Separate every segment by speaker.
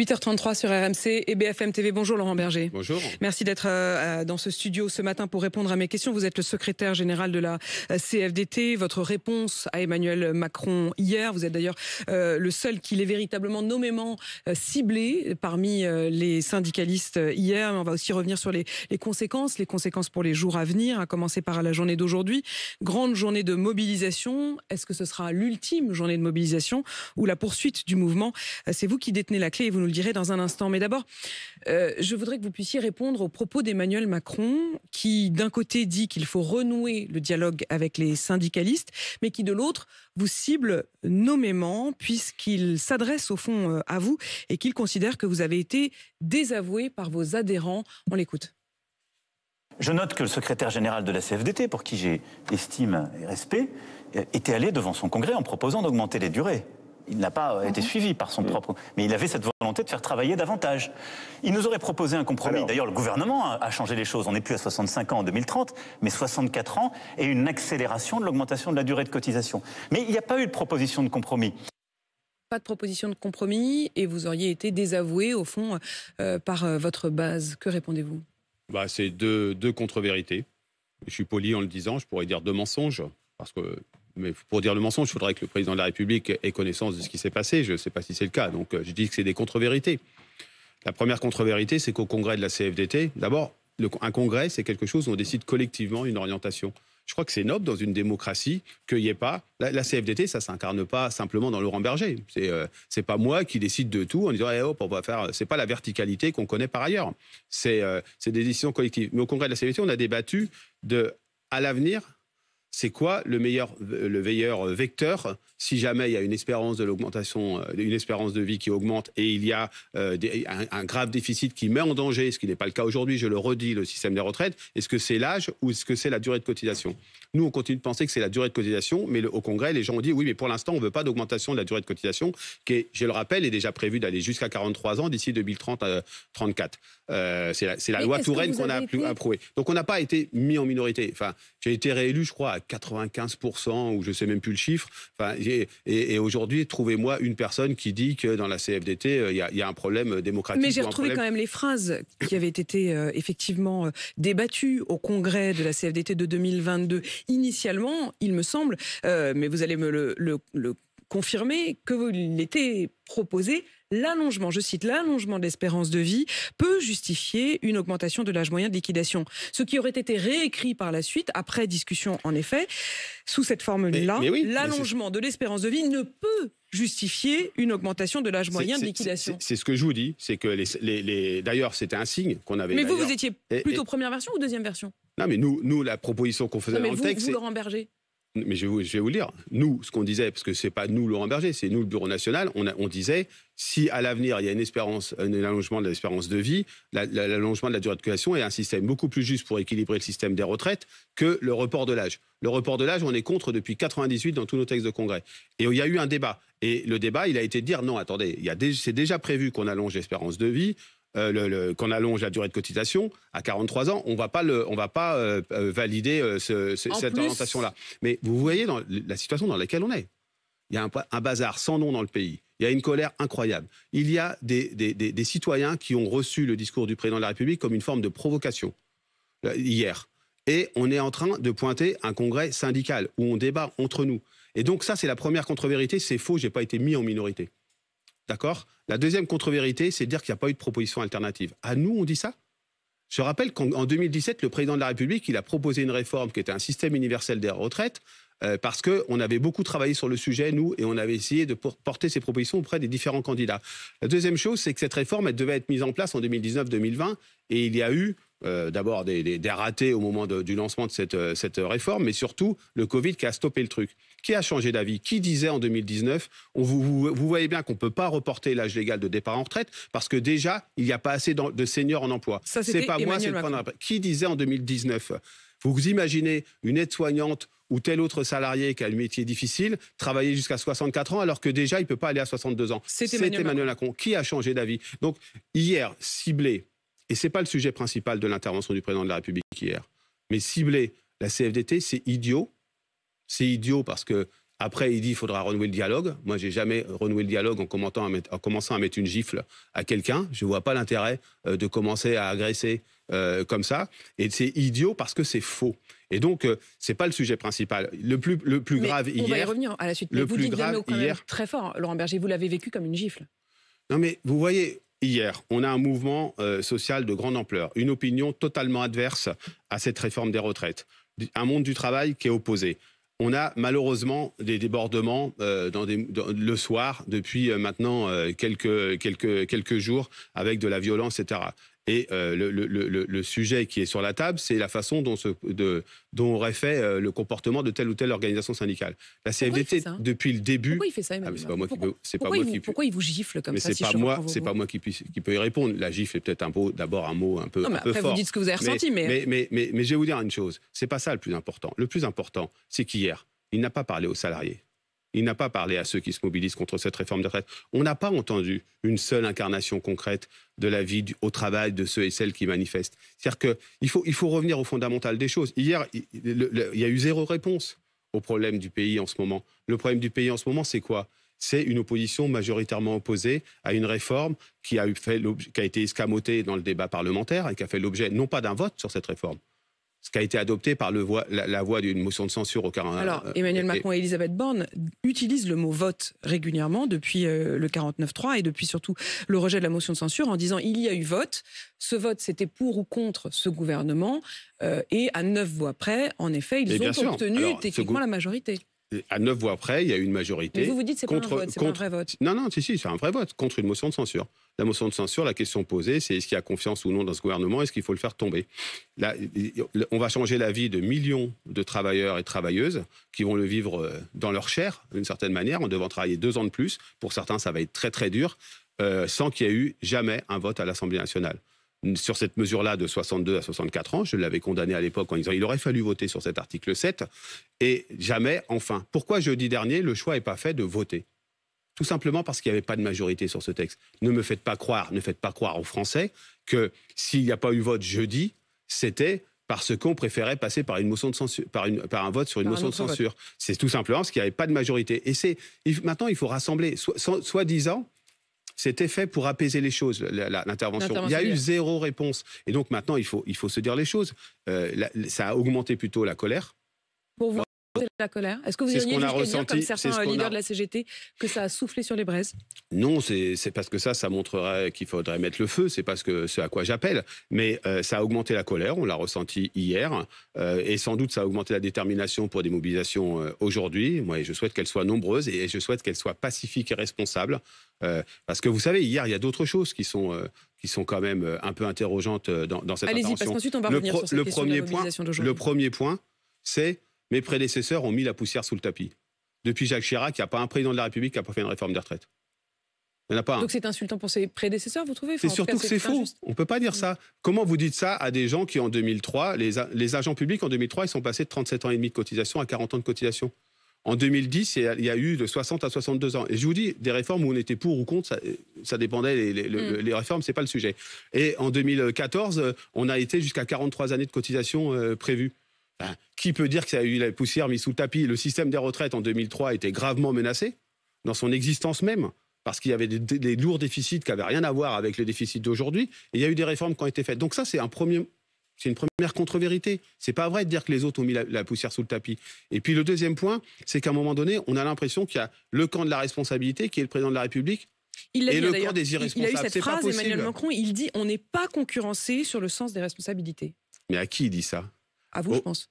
Speaker 1: 8h33 sur RMC et BFM TV. Bonjour Laurent Berger.
Speaker 2: Bonjour.
Speaker 1: Merci d'être euh, dans ce studio ce matin pour répondre à mes questions. Vous êtes le secrétaire général de la euh, CFDT. Votre réponse à Emmanuel Macron hier, vous êtes d'ailleurs euh, le seul qui l'ait véritablement nommément ciblé parmi les syndicalistes hier. On va aussi revenir sur les, les, conséquences, les conséquences pour les jours à venir, à commencer par la journée d'aujourd'hui. Grande journée de mobilisation. Est-ce que ce sera l'ultime journée de mobilisation ou la poursuite du mouvement? C'est vous qui détenez la clé et vous nous le direz dans un instant. Mais d'abord, euh, je voudrais que vous puissiez répondre aux propos d'Emmanuel Macron, qui d'un côté dit qu'il faut renouer le dialogue avec les syndicalistes, mais qui de l'autre vous cible nommément, puisqu'il s'adresse au fond euh, à vous et qu'il considère que vous avez été désavoué par vos adhérents. On l'écoute.
Speaker 3: Je note que le secrétaire général de la CFDT, pour qui j'ai estime et respect, était allé devant son congrès en proposant d'augmenter les durées. Il n'a pas euh, été mhm. suivi par son propre. Mais il avait cette volonté de faire travailler davantage. Il nous aurait proposé un compromis. D'ailleurs, le gouvernement a changé les choses. On n'est plus à 65 ans en 2030, mais 64 ans et une accélération de l'augmentation de la durée de cotisation. Mais il n'y a pas eu de proposition de compromis
Speaker 1: pas de proposition de compromis et vous auriez été désavoué au fond euh, par euh, votre base. Que répondez-vous?
Speaker 2: Bah, C'est deux, deux contre-vérités. Je suis poli en le disant, je pourrais dire deux mensonges, parce que mais pour dire le mensonge, il faudrait que le président de la République ait connaissance de ce qui s'est passé. Je ne sais pas si c'est le cas. Donc, euh, je dis que c'est des contre-vérités. La première contre-vérité, c'est qu'au congrès de la CFDT, d'abord, un congrès, c'est quelque chose où on décide collectivement une orientation. Je crois que c'est noble dans une démocratie qu'il n'y ait pas. La, CFDT, ça s'incarne pas simplement dans Laurent Berger. C'est n'est euh, pas moi qui décide de tout en disant eh, hop, on va faire. C'est pas la verticalité qu'on connaît par ailleurs. Euh, c'est des décisions collectives. Mais au congrès de la CFDT, on a débattu de à l'avenir c'est quoi le meilleur, le meilleur vecteur si jamais il y a une espérance de l'augmentation, euh, une espérance de vie qui augmente et il y a euh, un, grave déficit qui met en danger, ce qui n'est pas le cas aujourd'hui, je le redis, le système des retraites, est-ce que c'est l'âge ou est-ce que c'est la durée de cotisation? Nous, on continue de penser que c'est la durée de cotisation, mais au Congrès, les gens ont dit oui, mais pour l'instant, on ne veut pas d'augmentation de la durée de cotisation, qui, je le rappelle, est déjà prévue d'aller jusqu'à 43 ans d'ici 2030-34. Euh, c'est la, loi Touraine qu'on a approuvée. Donc on n'a pas été mis en minorité. Enfin, j'ai été réélu, je crois, à 95%, ou je ne sais même plus le chiffre. Enfin, et, aujourd'hui, trouvez-moi une personne qui dit que dans la CFDT, euh, il y, a un problème démocratique.
Speaker 1: Mais j'ai retrouvé quand même les phrases qui avaient été euh, effectivement euh, débattues au congrès de la CFDT de 2022. Initialement, il me semble, mais vous allez me le, le confirmer, que était proposé l'allongement, je cite, l'allongement de l'espérance de vie peut justifier une augmentation de l'âge moyen de liquidation. Ce qui aurait été réécrit par la suite, après discussion en effet, sous cette formule-là, l'allongement de l'espérance de vie ne peut justifier une augmentation de l'âge moyen de liquidation.
Speaker 2: C'est ce que je vous dis, c'est que les, d'ailleurs c'était un signe qu'on avait.
Speaker 1: Mais vous, vous étiez plutôt première version ou deuxième version?
Speaker 2: Non, mais nous, nous la proposition qu'on faisait dans le texte,
Speaker 1: vous, Laurent Berger
Speaker 2: mais je vais, vous, le dire. Nous, ce qu'on disait, parce que c'est pas nous, Laurent Berger, c'est nous, le Bureau national, on, on disait, si à l'avenir, il y a une espérance, un allongement de l'espérance de vie, l'allongement de la durée de cotisation est un système beaucoup plus juste pour équilibrer le système des retraites que le report de l'âge. Le report de l'âge, on est contre depuis 98 dans tous nos textes de congrès. Et il y a eu un débat. Et le débat, il a été de dire, non, attendez, c'est déjà prévu qu'on allonge l'espérance de vie, euh, qu'on allonge la durée de cotisation à 43 ans, on va pas le, on va pas euh, euh, valider cette orientation-là. Mais vous voyez dans la situation dans laquelle on est. Il y a un, bazar sans nom dans le pays. Il y a une colère incroyable. Il y a des, des, citoyens qui ont reçu le discours du président de la République comme une forme de provocation hier. Et on est en train de pointer un congrès syndical où on débat entre nous. Et donc ça, c'est la première contre-vérité. C'est faux, j'ai pas été mis en minorité. D'accord? La deuxième contre-vérité, c'est de dire qu'il n'y a pas eu de proposition alternative. À nous, on dit ça? Je rappelle qu'en 2017, le président de la République, il a proposé une réforme qui était un système universel des retraites, euh, parce qu'on avait beaucoup travaillé sur le sujet, nous, et on avait essayé de porter ces propositions auprès des différents candidats. La deuxième chose, c'est que cette réforme, elle devait être mise en place en 2019-2020, et il y a eu euh, d'abord des, ratés au moment du lancement de cette, euh, cette, réforme, mais surtout le Covid qui a stoppé le truc. Qui a changé d'avis? Qui disait en 2019 on, vous, vous, voyez bien qu'on ne peut pas reporter l'âge légal de départ en retraite parce que déjà, il n'y a pas assez de seniors en emploi.
Speaker 1: C'est pas moi, c'est le
Speaker 2: Qui disait en 2019 Vous imaginez une aide-soignante ou tel autre salarié qui a un métier difficile travailler jusqu'à 64 ans alors que déjà il ne peut pas aller à 62 ans?
Speaker 1: C'est Emmanuel, Emmanuel Macron.
Speaker 2: Qui a changé d'avis? Donc hier, ciblé et ce n'est pas le sujet principal de l'intervention du président de la République hier. Mais cibler la CFDT, c'est idiot. C'est idiot parce que Après, il dit qu'il faudra renouer le dialogue. Moi, j'ai jamais renoué le dialogue en, commentant en commençant à mettre une gifle à quelqu'un. Je vois pas l'intérêt euh, de commencer à agresser euh, comme ça. Et c'est idiot parce que c'est faux. Et donc, euh, c'est pas le sujet principal. Le plus, le plus grave hier. On
Speaker 1: va y revenir à la suite. le vous plus dites grave hier. Très fort, Laurent Berger. Vous l'avez vécu comme une gifle.
Speaker 2: Non, mais vous voyez, Hier, on a un mouvement social de grande ampleur, une opinion totalement adverse à cette réforme des retraites, un monde du travail qui est opposé, on a malheureusement des débordements euh, le soir depuis euh, maintenant euh, quelques jours avec de la violence, etc. Et euh, le, sujet qui est sur la table, c'est la façon dont, dont aurait fait euh, le comportement de telle ou telle organisation syndicale. La CFDT, depuis le début.
Speaker 1: Pourquoi il fait ça ah, C'est pas moi pourquoi, qui pas moi qui Pourquoi il vous gifle comme
Speaker 2: mais
Speaker 1: ça
Speaker 2: C'est pas moi, c'est pas moi qui, qui peut y répondre. La gifle est peut-être un d'abord un mot un peu, non, mais après,
Speaker 1: Vous dites ce que vous avez ressenti,
Speaker 2: mais mais, mais, mais je vais vous dire une chose. C'est pas ça le plus important. Le plus important, c'est qu'hier, il n'a pas parlé aux salariés. Il n'a pas parlé à ceux qui se mobilisent contre cette réforme de retraite. On n'a pas entendu une seule incarnation concrète de la vie au travail de ceux et celles qui manifestent. C'est-à-dire qu'il faut, il faut revenir au fondamental des choses. Hier, il, y a eu zéro réponse au problème du pays en ce moment. Le problème du pays en ce moment, c'est quoi? C'est une opposition majoritairement opposée à une réforme qui a, fait, qui a été escamotée dans le débat parlementaire et qui a fait l'objet non pas d'un vote sur cette réforme, ce qui a été adopté par le la, voie d'une motion de censure au
Speaker 1: 49. Alors, euh, Emmanuel Macron et Elisabeth Borne utilisent le mot vote régulièrement depuis euh, le 49-3 et depuis surtout le rejet de la motion de censure en disant il y a eu vote. Ce vote, c'était pour ou contre ce gouvernement. Euh, et à neuf voix près, en effet, ils ont obtenu techniquement la majorité
Speaker 2: à neuf voix près, il y a eu une majorité.
Speaker 1: Mais vous vous dites c'est pas un vote, c'est pas un vrai vote.
Speaker 2: Non, non, si, si, c'est un vrai vote contre une motion de censure. La motion de censure, la question posée, c'est est-ce qu'il y a confiance ou non dans ce gouvernement Est-ce qu'il faut le faire tomber? Là, on va changer la vie de millions de travailleurs et travailleuses qui vont le vivre euh, dans leur chair, d'une certaine manière, en devant travailler deux ans de plus. Pour certains, ça va être très très dur, euh, sans qu'il y ait eu jamais un vote à l'Assemblée nationale sur cette mesure-là de 62 à 64 ans. Je l'avais condamné à l'époque en disant il aurait fallu voter sur cet article 7 et jamais, enfin. Pourquoi jeudi dernier, le choix n'est pas fait de voter? Tout simplement parce qu'il n'y avait pas de majorité sur ce texte. Ne me faites pas croire, ne faites pas croire aux Français que s'il n'y a pas eu vote jeudi, c'était parce qu'on préférait passer par une motion de censure, par, un vote sur une motion de censure. C'est tout simplement parce qu'il n'y avait pas de majorité. Et c'est maintenant il faut rassembler, soi-disant, c'était fait pour apaiser les choses, l'intervention. Il y a eu zéro réponse. Et donc maintenant, il faut, il faut se dire les choses. Euh, ça a augmenté plutôt la colère.
Speaker 1: Pour vous la colère Est-ce que vous jusqu'à dire, comme certains leaders de la CGT, que ça a soufflé sur les braises?
Speaker 2: Non, c'est parce que ça, ça montrerait qu'il faudrait mettre le feu. C'est parce que c'est à quoi j'appelle. Mais euh, ça a augmenté la colère. On l'a ressenti hier, euh, et sans doute ça a augmenté la détermination pour des mobilisations euh, aujourd'hui. Moi, je souhaite qu'elles soient nombreuses et je souhaite qu'elles soient pacifiques et responsables. parce que vous savez, hier, il y a d'autres choses qui sont qui sont quand même un peu interrogeantes dans, dans cette
Speaker 1: Allez-y, parce qu'ensuite on va revenir sur cette le question
Speaker 2: premier
Speaker 1: de
Speaker 2: point, Le premier point, c'est mes prédécesseurs ont mis la poussière sous le tapis. Depuis Jacques Chirac, il n'y a pas un président de la République qui n'a pas fait une réforme des retraites. Il n'y en a pas un.
Speaker 1: Donc c'est insultant pour ses prédécesseurs, vous trouvez?
Speaker 2: C'est surtout que c'est faux. On ne peut pas dire ça. Comment vous dites ça à des gens qui, en 2003, les, les, agents publics, en 2003, ils sont passés de 37 ans et demi de cotisation à 40 ans de cotisation. En 2010, il y a eu de 60 à 62 ans. Et je vous dis, des réformes où on était pour ou contre, ça, dépendait. Les, les, mm. les réformes, c'est pas le sujet. Et en 2014, on a été jusqu'à 43 années de cotisation euh, prévues. Ben, qui peut dire que ça a eu la poussière mise sous le tapis? Le système des retraites en 2003 était gravement menacé dans son existence même parce qu'il y avait des, lourds déficits qui n'avaient rien à voir avec les déficits d'aujourd'hui. Et il y a eu des réformes qui ont été faites. Donc ça, c'est un premier, c'est une première contre-vérité. C'est pas vrai de dire que les autres ont mis la, poussière sous le tapis. Et puis le deuxième point, c'est qu'à un moment donné, on a l'impression qu'il y a le camp de la responsabilité, qui est le président de la République,
Speaker 1: il
Speaker 2: et
Speaker 1: le
Speaker 2: camp des irresponsables.
Speaker 1: Il a eu cette phrase, Emmanuel Macron, il dit on n'est pas concurrencé sur le sens des responsabilités.
Speaker 2: Mais à qui il dit ça?
Speaker 1: À vous, je pense.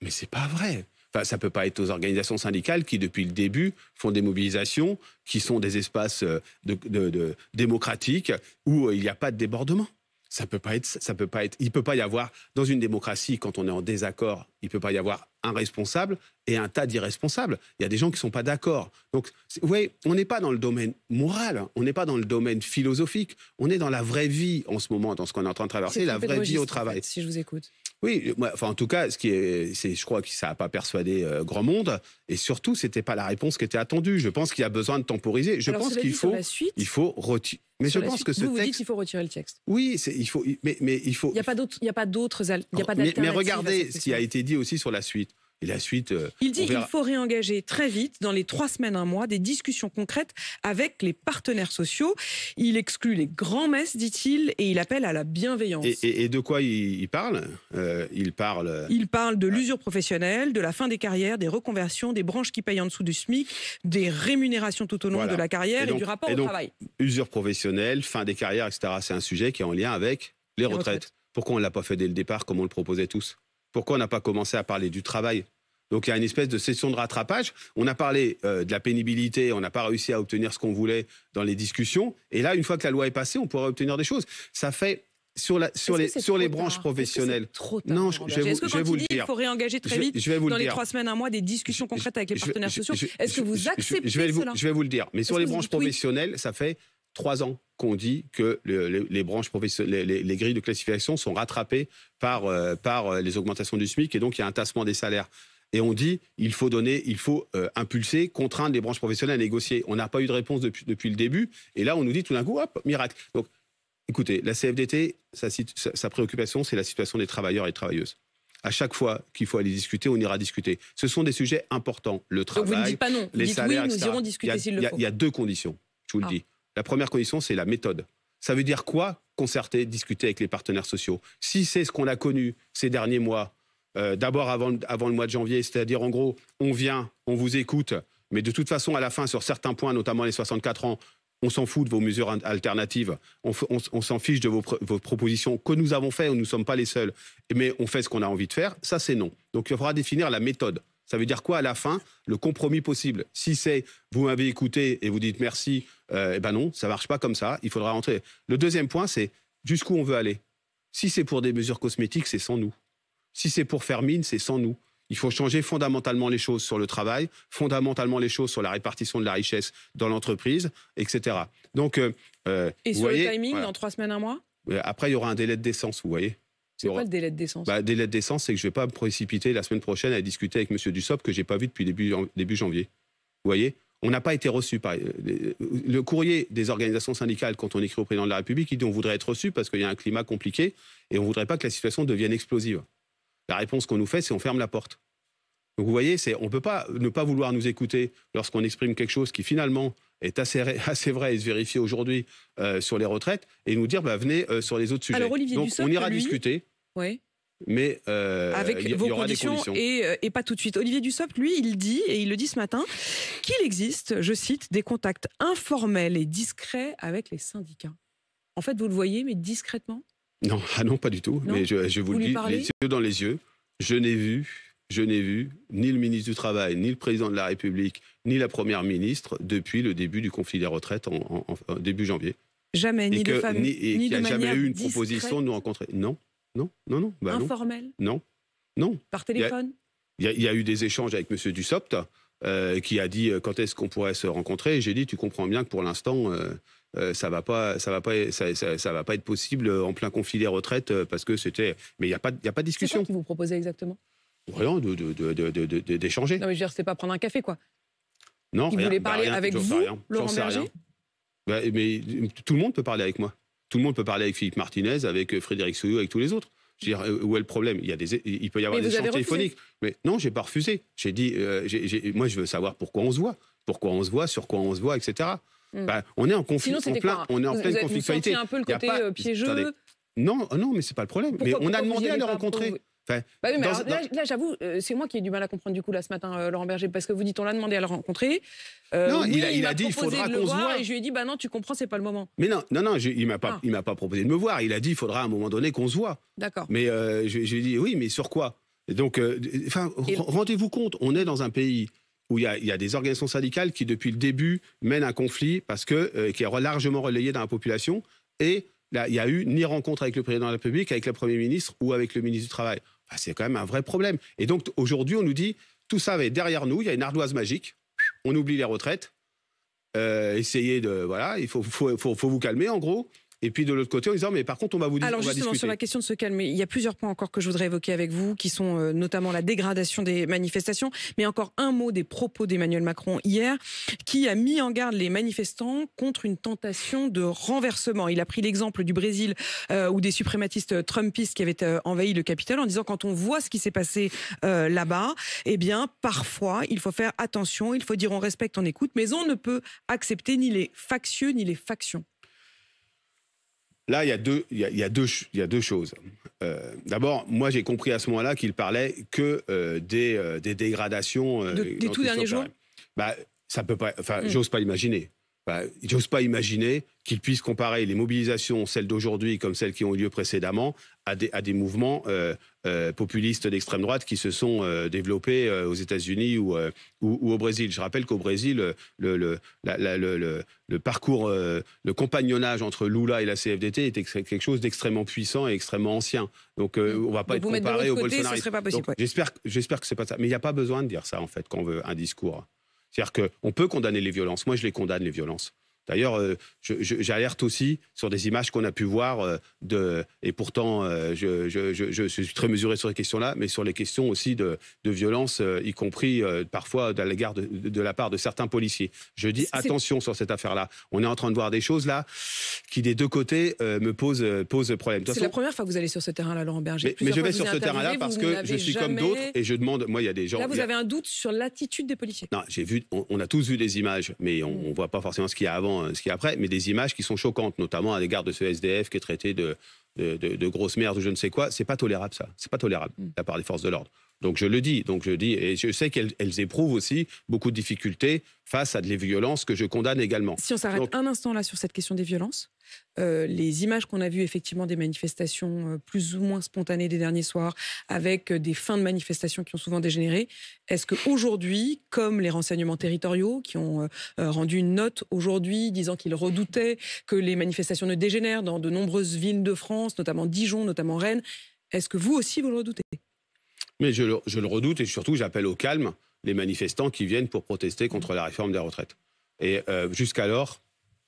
Speaker 2: Mais c'est pas vrai. Enfin, ça peut pas être aux organisations syndicales qui, depuis le début, font des mobilisations, qui sont des espaces euh, de, démocratiques où euh, il n'y a pas de débordement. Ça peut pas être, ça peut pas être. Il peut pas y avoir dans une démocratie quand on est en désaccord. Il peut pas y avoir un responsable et un tas d'irresponsables. Il y a des gens qui sont pas d'accord. Donc, vous voyez, on n'est pas dans le domaine moral, on n'est pas dans le domaine philosophique. On est dans la vraie vie en ce moment, dans ce qu'on est en train de traverser, la vraie vie au travail.
Speaker 1: si je vous écoute.
Speaker 2: Oui, enfin, en tout cas, ce qui est, c'est, je crois que ça n'a pas persuadé euh, grand monde, et surtout, c'était pas la réponse qui était attendue. Je pense qu'il y a besoin de temporiser. Je pense qu'il faut, il faut retirer.
Speaker 1: Mais je pense que ce vous, texte... vous dites qu'il faut retirer le texte.
Speaker 2: Oui, c'est, il faut, mais, mais il faut.
Speaker 1: Il n'y a pas d'autres, il y a pas d'autres, il y a pas
Speaker 2: mais, mais regardez ce qui a été dit aussi sur la suite. Et la suite. euh,
Speaker 1: Il dit qu'il faut réengager très vite, dans les trois semaines, un mois, des discussions concrètes avec les partenaires sociaux. Il exclut les grands messes, dit-il, et il appelle à la bienveillance.
Speaker 2: Et, et- et de quoi il, il parle Euh, Il parle.
Speaker 1: Il parle de l'usure professionnelle, de la fin des carrières, des reconversions, des branches qui payent en dessous du SMIC, des rémunérations tout au long
Speaker 2: Voilà.
Speaker 1: de la carrière
Speaker 2: Et
Speaker 1: et,
Speaker 2: donc-
Speaker 1: du rapport
Speaker 2: et
Speaker 1: au
Speaker 2: donc,
Speaker 1: travail.
Speaker 2: usure professionnelle, fin des carrières, etc. C'est un sujet qui est en lien avec les,
Speaker 1: Les
Speaker 2: retraites.
Speaker 1: retraites.
Speaker 2: Pourquoi on ne l'a pas fait dès le départ comme on le proposait tous? Pourquoi on n'a pas commencé à parler du travail? Donc il y a une espèce de session de rattrapage. On a parlé euh, de la pénibilité, on n'a pas réussi à obtenir ce qu'on voulait dans les discussions. Et là, une fois que la loi est passée, on pourrait obtenir des choses. Ça fait sur, la, sur
Speaker 1: Est-ce
Speaker 2: les, sur branches professionnelles.
Speaker 1: Trop tard
Speaker 2: Non, je- vais
Speaker 1: Est-ce que
Speaker 2: vous- je vais vous
Speaker 1: il
Speaker 2: le dire.
Speaker 1: faut réengager très vite
Speaker 2: je vais vous
Speaker 1: dans
Speaker 2: le
Speaker 1: les trois semaines, un mois, des discussions concrètes avec les partenaires sociaux, est-ce que vous acceptez
Speaker 2: je vais vous,
Speaker 1: cela?
Speaker 2: je vais vous le dire. Mais sur les
Speaker 1: vous
Speaker 2: branches
Speaker 1: oui?
Speaker 2: professionnelles, ça fait trois ans qu'on dit que le- le- les branches professionnelles, les, les- les grilles de classification sont rattrapées par, euh, par euh, les augmentations du SMIC et donc il y a un tassement des salaires. Et on dit il faut donner, il faut euh, impulser, contraindre les branches professionnelles à négocier. On n'a pas eu de réponse depuis, depuis le début. Et là, on nous dit tout d'un coup, hop, miracle. Donc, écoutez, la CFDT, sa, préoccupation, c'est la situation des travailleurs et travailleuses. À chaque fois qu'il faut aller discuter, on ira discuter. Ce sont des sujets importants. Le
Speaker 1: Donc
Speaker 2: travail,
Speaker 1: vous ne dites pas non,
Speaker 2: les
Speaker 1: dites
Speaker 2: salaires,
Speaker 1: oui, nous
Speaker 2: etc.
Speaker 1: irons discuter s'il
Speaker 2: il
Speaker 1: le faut.
Speaker 2: Il y a deux conditions, je vous le
Speaker 1: Ah.
Speaker 2: dis. La première condition, c'est la méthode. Ça veut dire quoi Concerter, discuter avec les partenaires sociaux? Si c'est ce qu'on a connu ces derniers mois, euh, d'abord avant, le- mois de janvier, c'est-à-dire en gros, on vient, on vous écoute, mais de toute façon, à la fin, sur certains points, notamment les 64 ans, on s'en fout de vos mesures alternatives, on, s'en fiche de vos, pr- vos propositions que nous avons faites, nous ne sommes pas les seuls, mais on fait ce qu'on a envie de faire, ça c'est non. Donc il faudra définir la méthode. Ça veut dire quoi à la fin Le compromis possible? Si c'est vous m'avez écouté et vous dites merci, euh, eh ben non, ça marche pas comme ça. Il faudra rentrer. Le deuxième point, c'est jusqu'où on veut aller. Si c'est pour des mesures cosmétiques, c'est sans nous. Si c'est pour faire mine, c'est sans nous. Il faut changer fondamentalement les choses sur le travail, fondamentalement les choses sur la répartition de la richesse dans l'entreprise, etc. Donc, euh, euh,
Speaker 1: Et
Speaker 2: vous
Speaker 1: sur
Speaker 2: voyez,
Speaker 1: le timing,
Speaker 2: voilà.
Speaker 1: dans trois semaines, un mois?
Speaker 2: Euh, après, il y aura un délai de décence, vous voyez.
Speaker 1: C'est quoi le délai de décence?
Speaker 2: Bah, délai de décence, c'est que je ne vais pas me précipiter la semaine prochaine à discuter avec M. Dussopt que j'ai pas vu depuis début, jan- début janvier. Vous voyez? On n'a pas été reçu par euh, le courrier des organisations syndicales quand on écrit au président de la République. Il dit on voudrait être reçu parce qu'il y a un climat compliqué et on voudrait pas que la situation devienne explosive. La réponse qu'on nous fait, c'est on ferme la porte. Donc vous voyez, c'est on peut pas ne pas vouloir nous écouter lorsqu'on exprime quelque chose qui finalement est assez, vrai et se vérifie aujourd'hui euh, sur les retraites et nous dire bah, venez euh, sur les autres sujets.
Speaker 1: Alors, Olivier
Speaker 2: Donc
Speaker 1: Dussopt,
Speaker 2: on ira
Speaker 1: lui,
Speaker 2: discuter
Speaker 1: Oui.
Speaker 2: mais euh,
Speaker 1: avec
Speaker 2: il y, il
Speaker 1: vos
Speaker 2: y aura
Speaker 1: conditions,
Speaker 2: des conditions.
Speaker 1: Et, et pas tout de suite. Olivier Dussopt, lui, il dit, et il le dit ce matin, qu'il existe, je cite, des contacts informels et discrets avec les syndicats. En fait, vous le voyez, mais discrètement?
Speaker 2: Non, ah non, pas du tout.
Speaker 1: Non
Speaker 2: Mais je, je vous,
Speaker 1: Vous
Speaker 2: le dis, les yeux dans les yeux, je n'ai vu, je n'ai vu ni le ministre du Travail, ni le président de la République, ni la première ministre depuis le début du conflit des retraites en, en- en- en début janvier.
Speaker 1: Jamais, ni
Speaker 2: et
Speaker 1: de
Speaker 2: que-
Speaker 1: famille,
Speaker 2: ni- et
Speaker 1: ni
Speaker 2: qu'il n'y a jamais eu une
Speaker 1: discrète,
Speaker 2: proposition de nous rencontrer. Non, non, non, non, bah non,
Speaker 1: informelle,
Speaker 2: non, non.
Speaker 1: par téléphone.
Speaker 2: Il y, a, il y a eu des échanges avec M. Dussopt, euh, qui a dit euh, quand est-ce qu'on pourrait se rencontrer? Et j'ai dit, tu comprends bien que pour l'instant, euh, ça va pas, ça va pas, ça, ça- ça va pas être possible en plein conflit des retraites parce que c'était. Mais il n'y a pas, il a pas de
Speaker 1: C'est
Speaker 2: discussion.
Speaker 1: qui vous proposez exactement?
Speaker 2: Rien de, d'échanger.
Speaker 1: Non, mais je veux dire, c'est pas prendre un café, quoi.
Speaker 2: Non,
Speaker 1: Il voulait
Speaker 2: Bah,
Speaker 1: parler
Speaker 2: rien,
Speaker 1: avec vous,
Speaker 2: rien,
Speaker 1: Laurent
Speaker 2: sais
Speaker 1: Berger
Speaker 2: rien. Bah, mais tout le monde peut parler avec moi. Tout le monde peut parler avec Philippe Martinez, avec Frédéric Souillot, avec tous les autres. Je veux dire, où est le problème? Il y a des, il peut y avoir
Speaker 1: Mais
Speaker 2: des échanges téléphoniques. Mais non, j'ai pas refusé. J'ai dit, euh, moi, je veux savoir pourquoi on se voit, pourquoi on se voit, sur quoi on se voit, etc.
Speaker 1: Hmm.
Speaker 2: Bah, on est en conflit,
Speaker 1: Sinon,
Speaker 2: en plein, on est en
Speaker 1: vous,
Speaker 2: pleine conflictualité.
Speaker 1: un peu le côté
Speaker 2: pas-
Speaker 1: euh, piégeux?
Speaker 2: Attendez. Non, non, mais c'est pas le problème.
Speaker 1: Pourquoi-
Speaker 2: mais on a demandé à
Speaker 1: allez
Speaker 2: le
Speaker 1: pas?
Speaker 2: Rencontrer. Enfin,
Speaker 1: Bah oui, mais
Speaker 2: dans-
Speaker 1: alors, là, là, j'avoue, euh, c'est moi qui ai du mal à comprendre du coup là ce matin, euh, Laurent Berger, parce que vous dites on l'a demandé à le rencontrer. Euh,
Speaker 2: Non,
Speaker 1: oui,
Speaker 2: il a- il
Speaker 1: m'a
Speaker 2: a dit, il faudra qu'on se voit.
Speaker 1: Et je lui ai dit bah non, tu comprends, c'est pas le moment.
Speaker 2: Mais non, non, non, je- il m'a pas,
Speaker 1: Ah.
Speaker 2: il m'a pas proposé de me voir. Il a dit, il faudra à un moment donné qu'on se voit.
Speaker 1: D'accord.
Speaker 2: Mais je, je lui ai dit, oui, mais sur quoi? Donc, enfin,
Speaker 1: Et-
Speaker 2: rendez-vous compte, on est dans un pays où il y, a, il y a des organisations syndicales qui, depuis le début, mènent un conflit parce que, qui est largement relayé dans la population. Et il n'y a eu ni rencontre avec le président de la République, avec le Premier ministre ou avec le ministre du Travail. C'est quand même un vrai problème. Et donc, aujourd'hui, on nous dit, tout ça va être derrière nous, il y a une ardoise magique, on oublie les retraites, euh, essayez de... Voilà, il faut vous calmer, en gros. Et puis de l'autre côté en disant mais par contre on va vous dire
Speaker 1: Alors
Speaker 2: va
Speaker 1: justement sur la question de se calmer, il y a plusieurs points encore que je voudrais évoquer avec vous, qui sont euh, notamment la dégradation des manifestations, mais encore un mot des propos d'Emmanuel Macron hier, qui a mis en garde les manifestants contre une tentation de renversement. Il a pris l'exemple du Brésil euh, ou des suprématistes trumpistes qui avaient euh, envahi le Capitole en disant quand on voit ce qui s'est passé euh, là-bas, eh bien parfois il faut faire attention, il faut dire on respecte, on écoute, mais on ne peut accepter ni les factieux ni les factions.
Speaker 2: Là, il y a deux, il y a, il y a deux, il y a deux choses. Euh, D'abord, moi, j'ai compris à ce moment-là qu'il parlait que euh, des, euh, des dégradations.
Speaker 1: De- des tout derniers jours
Speaker 2: bah, ça peut pas. Enfin,
Speaker 1: Mm.
Speaker 2: j'ose pas imaginer. Bah, j'ose pas imaginer qu'il puisse comparer les mobilisations, celles d'aujourd'hui comme celles qui ont eu lieu précédemment, à des, à des mouvements euh, euh, populistes d'extrême droite qui se sont euh, développés aux États-Unis ou, ou, ou au Brésil. Je rappelle qu'au Brésil, le, le, la- la- le, le- le parcours, le compagnonnage entre Lula et la CFDT était quelque chose d'extrêmement puissant et extrêmement ancien. Donc, euh, on va pas
Speaker 1: Donc,
Speaker 2: être
Speaker 1: vous de
Speaker 2: comparé au
Speaker 1: l'autre côté, ce
Speaker 2: bolsonarisme.
Speaker 1: serait pas possible.
Speaker 2: Donc,
Speaker 1: ouais.
Speaker 2: J'espère, j'espère que c'est pas ça. Mais il n'y a pas besoin de dire ça, en fait, quand on veut un discours. C'est-à-dire qu'on peut condamner les violences. Moi, je les condamne, les violences. D'ailleurs, euh, j'alerte aussi sur des images qu'on a pu voir euh, de, et pourtant, euh, je, je- je- je suis très mesuré sur ces questions-là, mais sur les questions aussi de, de violence, euh, y compris parfois à l'égard de, la part de certains policiers. Je dis attention sur cette affaire-là. On est en train de voir des choses là qui, des deux côtés, me posent, posent problème.
Speaker 1: C'est la première fois que vous allez sur ce terrain-là, Laurent Berger.
Speaker 2: mais, je vais sur ce terrain-là parce que je suis comme d'autres et je demande. Moi, il y a des gens.
Speaker 1: Là, vous
Speaker 2: a-
Speaker 1: avez un doute sur l'attitude des policiers.
Speaker 2: non, j'ai vu, on, on a tous vu des images, mais on,
Speaker 1: Mm.
Speaker 2: ne voit pas forcément ce qu'il y a avant, euh, ce qu'il y a après, mais des images qui sont choquantes, notamment à l'égard de ce SDF qui est traité de, de, de- de grosse merde ou je ne sais quoi. C'est pas tolérable ça. C'est pas tolérable
Speaker 1: Mm.
Speaker 2: de la part des forces de l'ordre. Donc je le dis, donc je dis, et je sais qu'elles elles éprouvent aussi beaucoup de difficultés face à des violences que je condamne également.
Speaker 1: Si on s'arrête un instant là sur cette question des violences, euh, les images qu'on a vues effectivement des manifestations euh, plus ou moins spontanées des derniers soirs, avec euh, des fins de manifestations qui ont souvent dégénéré, est-ce qu'aujourd'hui, comme les renseignements territoriaux qui ont rendu une note aujourd'hui disant qu'ils redoutaient que les manifestations ne dégénèrent dans de nombreuses villes de France, notamment Dijon, notamment Rennes, est-ce que vous aussi vous le redoutez?
Speaker 2: Mais je le, redoute et surtout j'appelle au calme les manifestants qui viennent pour protester contre la réforme des retraites. Et euh, jusqu'alors,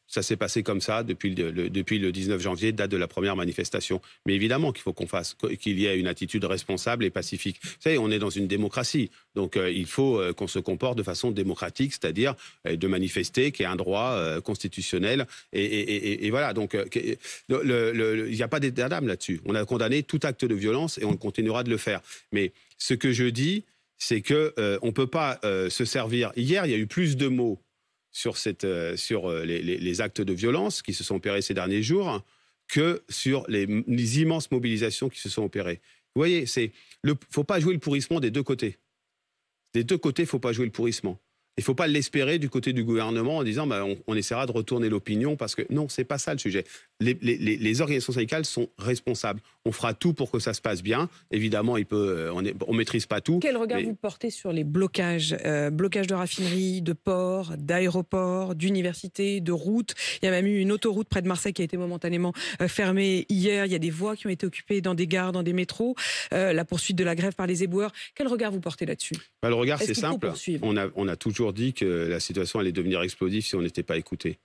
Speaker 2: ça s'est passé comme ça depuis le, depuis le 19 janvier, date de la première manifestation. Mais évidemment qu'il faut qu'on fasse, qu'il y ait une attitude responsable et pacifique. Vous savez, on est dans une démocratie, donc euh, il faut euh, qu'on se comporte de façon démocratique, c'est-à-dire euh, de manifester, qui est un droit constitutionnel. Et, voilà, donc il n'y a pas d'état d'âme là-dessus. On a condamné tout acte de violence et on continuera de le faire. Mais ce que je dis, c'est euh, on peut pas se servir. Hier, il y a eu plus de mots sur, cette, euh, sur euh, les, les- actes de violence qui se sont opérés ces derniers jours que sur les, immenses mobilisations qui se sont opérées. Vous voyez, c'est le faut pas jouer le pourrissement des deux côtés. Des deux côtés, il faut pas jouer le pourrissement. Il faut pas l'espérer du côté du gouvernement en disant bah, on, on essaiera de retourner l'opinion parce que non, c'est pas ça le sujet. Les, les- les- les organisations syndicales sont responsables. On fera tout pour que ça se passe bien. Évidemment, il peut, euh, on ne maîtrise pas tout.
Speaker 1: Quel regard
Speaker 2: Mais-
Speaker 1: vous portez sur les blocages euh, Blocages de raffineries, de ports, d'aéroports, d'universités, de routes? Il y a même eu une autoroute près de Marseille qui a été momentanément euh, fermée hier. Il y a des voies qui ont été occupées dans des gares, dans des métros. Euh, la poursuite de la grève par les éboueurs. Quel regard vous portez là-dessus?
Speaker 2: Bah, le regard, c'est simple.
Speaker 1: poursuivre?
Speaker 2: On a, on a toujours dit que la situation allait devenir explosive si on n'était pas écouté.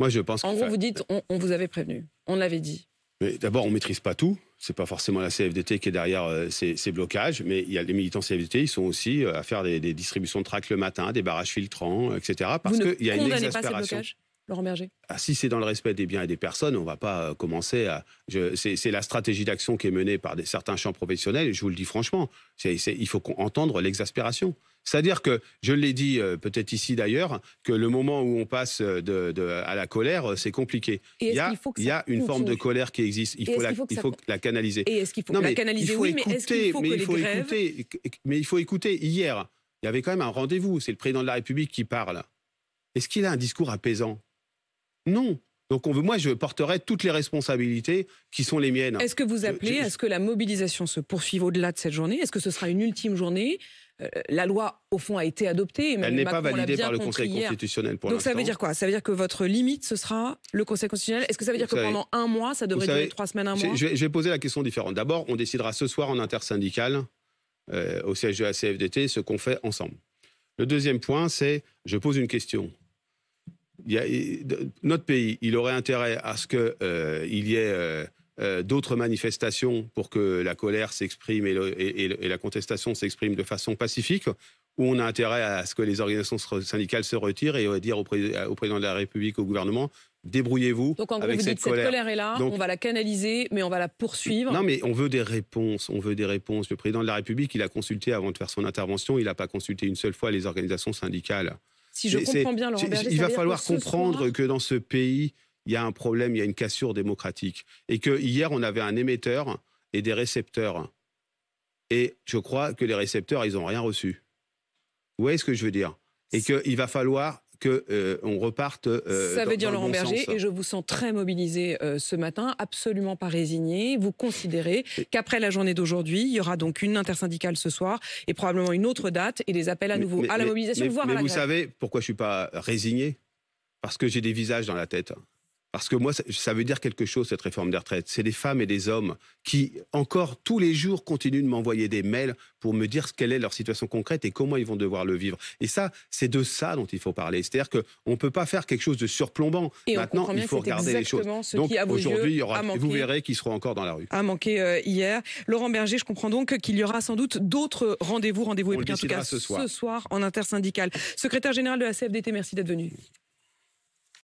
Speaker 2: Moi, je pense
Speaker 1: En gros, vous dites on, on vous avait prévenu, on l'avait dit.
Speaker 2: Mais D'abord, on maîtrise pas tout. C'est pas forcément la CFDT qui est derrière euh, ces, ces blocages, mais il y a les militants CFDT, ils sont aussi euh, à faire des, des distributions de tracts le matin, des barrages filtrants, etc. Parce qu'il y a une
Speaker 1: condamnez pas ces
Speaker 2: exaspération.
Speaker 1: blocages, Laurent Berger?
Speaker 2: Ah, si c'est dans le respect des biens et des personnes, on ne va pas euh, commencer à. C'est la stratégie d'action qui est menée par des, certains champs professionnels, et je vous le dis franchement, il faut entendre l'exaspération. C'est-à-dire que, je l'ai dit euh, peut-être ici d'ailleurs, que le moment où on passe euh, de, de- à la colère, euh, c'est compliqué.
Speaker 1: Et
Speaker 2: Il y a,
Speaker 1: qu'il faut que
Speaker 2: il y a
Speaker 1: ça
Speaker 2: une forme de colère qui existe. Il faut, la,
Speaker 1: faut
Speaker 2: il faut canaliser.
Speaker 1: Et est-ce qu'il faut
Speaker 2: Non,
Speaker 1: la canaliser
Speaker 2: il faut
Speaker 1: Oui, mais est-ce qu'il faut
Speaker 2: mais
Speaker 1: que
Speaker 2: il
Speaker 1: les
Speaker 2: faut
Speaker 1: grèves
Speaker 2: écouter, mais il faut écouter. Hier, il y avait quand même un rendez-vous. C'est le président de la République qui parle. Est-ce qu'il a un discours apaisant? Non. Donc on veut, moi, je porterai toutes les responsabilités qui sont les miennes.
Speaker 1: Est-ce que vous appelez
Speaker 2: je-
Speaker 1: à ce que la mobilisation se poursuive au-delà de cette journée? Est-ce que ce sera une ultime journée? Euh, La loi, au fond, a été adoptée.
Speaker 2: Elle n'est pas validée par le Conseil
Speaker 1: hier.
Speaker 2: constitutionnel pour
Speaker 1: Donc ça veut
Speaker 2: l'instant.
Speaker 1: dire quoi? Ça veut dire que votre limite, ce sera le Conseil constitutionnel? Est-ce que ça veut dire
Speaker 2: Vous
Speaker 1: que
Speaker 2: savez-
Speaker 1: pendant un mois, ça devrait
Speaker 2: savez,
Speaker 1: durer trois semaines, un
Speaker 2: Je,
Speaker 1: mois?
Speaker 2: je vais, je vais poser la question différente. D'abord, on décidera ce soir en intersyndical, euh, au siège de la CFDT, ce qu'on fait ensemble. Le deuxième point, c'est, je pose une question. Notre pays, il aurait intérêt à ce qu'il euh, y ait euh, euh, d'autres manifestations pour que la colère s'exprime et, la contestation s'exprime de façon pacifique, ou on a intérêt à ce que les organisations syndicales se retirent et dire au, président de la République, au gouvernement, débrouillez-vous.
Speaker 1: Donc en gros,
Speaker 2: avec
Speaker 1: vous
Speaker 2: cette
Speaker 1: dites colère. cette colère est là, on va la canaliser, mais on va la poursuivre.
Speaker 2: Non, mais on veut des réponses. On veut des réponses. Le président de la République, il a consulté avant de faire son intervention, il n'a pas consulté une seule fois les organisations syndicales.
Speaker 1: Si je comprends bien, Laurent
Speaker 2: Berger, il va falloir comprendre que dans ce pays, il y a un problème, il y a une cassure démocratique. Et que hier, on avait un émetteur et des récepteurs. Et je crois que les récepteurs, ils n'ont rien reçu. Vous voyez ce que je veux dire? Et qu'il va falloir qu'on euh, reparte. Euh,
Speaker 1: Ça veut dire, Laurent
Speaker 2: Berger,
Speaker 1: et je vous sens très mobilisé euh, ce matin, absolument pas résigné. Vous considérez qu'après la journée d'aujourd'hui, il y aura donc une intersyndicale ce soir et probablement une autre date et des appels à nouveau à la mobilisation,
Speaker 2: mais,
Speaker 1: voire
Speaker 2: mais
Speaker 1: à la
Speaker 2: vous savez pourquoi je suis pas résigné? Parce que j'ai des visages dans la tête. Parce que moi, ça veut dire quelque chose, cette réforme des retraites. C'est des femmes et des hommes qui, encore tous les jours, continuent de m'envoyer des mails pour me dire quelle est leur situation concrète et comment ils vont devoir le vivre. Et ça, c'est de ça dont il faut parler. C'est-à-dire qu'on ne peut pas faire quelque chose de surplombant.
Speaker 1: Et
Speaker 2: Maintenant, il faut regarder les choses.
Speaker 1: donc
Speaker 2: aujourd'hui, vous verrez qu'ils seront encore dans la rue.
Speaker 1: A manqué euh, hier. Laurent Berger, je comprends donc qu'il y aura sans doute d'autres rendez-vous, rendez-vous et en tout cas ce soir. ce soir en intersyndical. Secrétaire général de la CFDT, merci d'être venu.